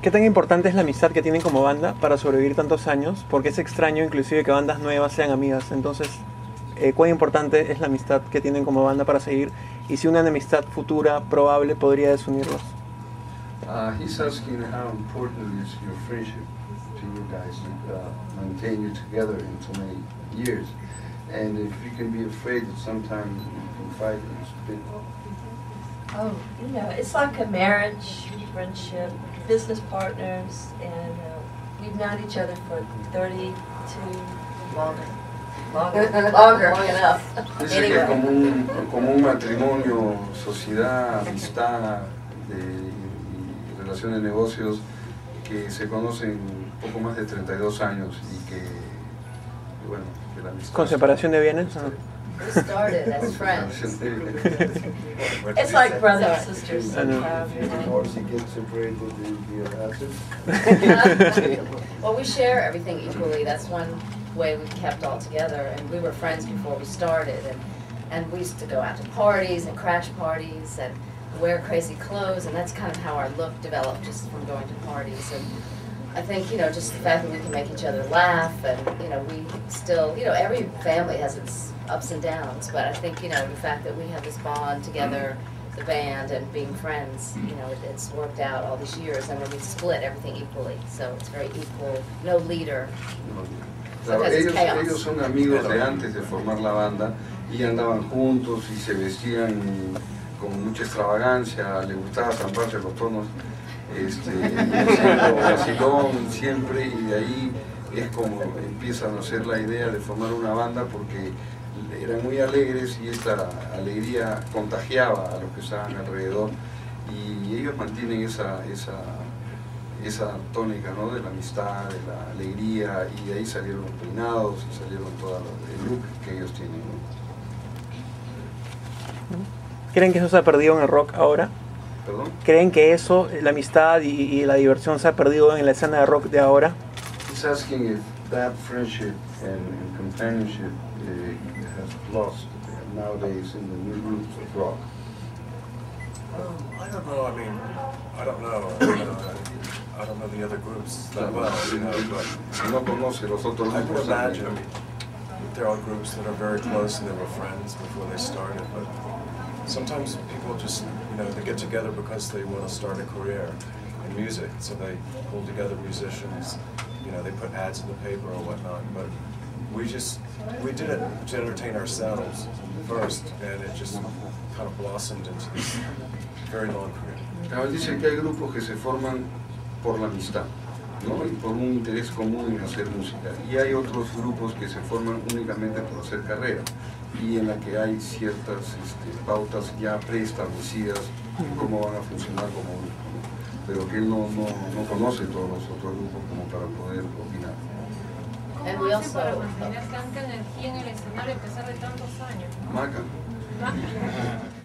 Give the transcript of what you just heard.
¿Qué tan importante es la amistad que tienen como banda para sobrevivir tantos años? Porque es extraño inclusive que bandas nuevas sean amigas. Entonces, eh, ¿cuán importante es la amistad que tienen como banda para seguir? Y si una enemistad futura probable podría desunirlos. Uh, he's asking how important is your friendship to you guys to uh, maintain you together in so many years. And if you can be afraid that sometimes you can fight and split. Oh, you know, it's like a marriage, friendship, business partners, and uh, we've known each other for 32 longer. Longer, longer, long enough. Dice que como un, como un matrimonio, sociedad, amistad de, y, relación de negocios que se conocen poco más de 32 años y que, y bueno, que la amistad... ¿Con separación de bienes? We started as friends. It's It's like brothers and sisters. I know. you know. Or she gets separated, you'll be Well, we share everything equally. That's one way we've kept all together. And we were friends before we started. And, and we used to go out to parties and crash parties and wear crazy clothes. And that's kind of how our look developed just from going to parties. And I think, you know, just the fact that we can make each other laugh and, you know, we still, you know, every family has its ups and downs. But I think, you know, the fact that we have this bond together, the band and being friends, you know, it, it's worked out all these years. And then we split everything equally. So it's very equal, no leader. Claro, ellos, ellos son amigos de antes de formar la banda y andaban juntos y se vestían con mucha extravagancia, le gustaba zamparse los tonos, este, vacilón siempre y de ahí es como empiezan a hacer la idea de formar una banda porque eran muy alegres y esta alegría contagiaba a los que estaban alrededor y ellos mantienen esa, esa, esa tónica ¿no? de la amistad, de la alegría y de ahí salieron los peinados y salieron todo el look que ellos tienen. ¿no? ¿Creen que eso se ha perdido en el rock ahora? ¿Perdón? ¿Creen que eso, la amistad y, y la diversión se ha perdido en la escena de rock de ahora? He's asking if that friendship and, and companionship uh, has lost nowadays in the new groups of rock. Um, I don't know. I mean, I don't know. I don't know, I don't know the other groups that well, you know, but No conoce los otros I could grupos. imagine that there are groups that are very close and they were friends before they started. But sometimes people just, you know, they get together because they want to start a career in music. So they pull together musicians. You know, they put ads in the paper or whatnot. But we just we did it to entertain ourselves first, and it just kind of blossomed into this very long career. Claro, él dice que hay grupos que se forman por la amistad, ¿no? Y por un interés común en hacer música. Y hay otros grupos que se forman únicamente por hacer carrera y en la que hay ciertas este, pautas ya preestablecidas en cómo van a funcionar como grupo. ¿no? Pero que él no, no, no conoce todos los otros grupos como para poder opinar. We also, para mantener tanta energía en el escenario a pesar de tantos años. Maca. ¿no?